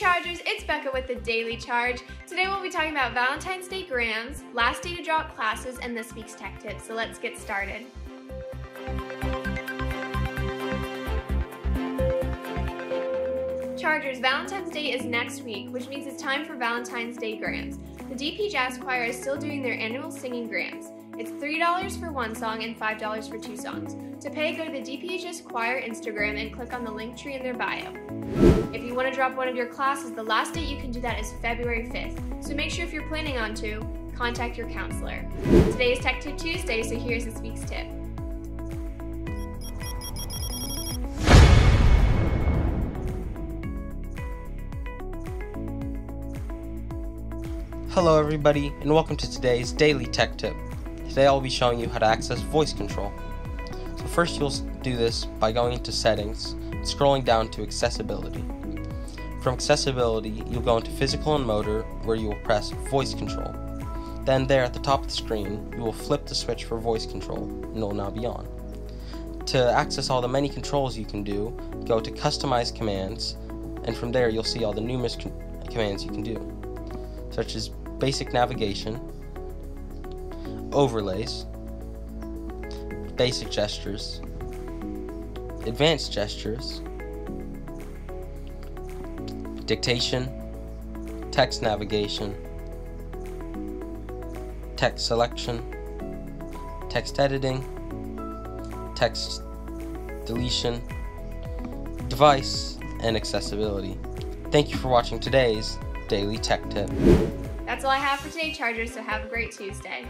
Chargers, it's Becca with the Daily Charge. Today we'll be talking about Valentine's Day grams, last day to drop classes, and this week's tech tips. So let's get started. Chargers, Valentine's Day is next week, which means it's time for Valentine's Day grams. The DP Jazz Choir is still doing their annual singing grams. It's $3 for one song and $5 for two songs. To pay, go to the DPHS Choir Instagram and click on the link tree in their bio. If you want to drop one of your classes, the last date you can do that is February 5th. So make sure if you're planning on to, contact your counselor. Today is Tech Tip Tuesday, so here's this week's tip. Hello everybody and welcome to today's daily tech tip. Today I'll be showing you how to access voice control. So first you'll do this by going into settings, scrolling down to accessibility. From accessibility you'll go into physical and motor where you will press voice control. Then there at the top of the screen you will flip the switch for voice control and it will now be on. To access all the many controls you can do, go to customize commands and from there you'll see all the numerous commands you can do such as basic navigation, overlays, basic gestures, advanced gestures, dictation, text navigation, text selection, text editing, text deletion, device, and accessibility. Thank you for watching today's Daily Tech Tip. That's all I have for today, Chargers, so have a great Tuesday.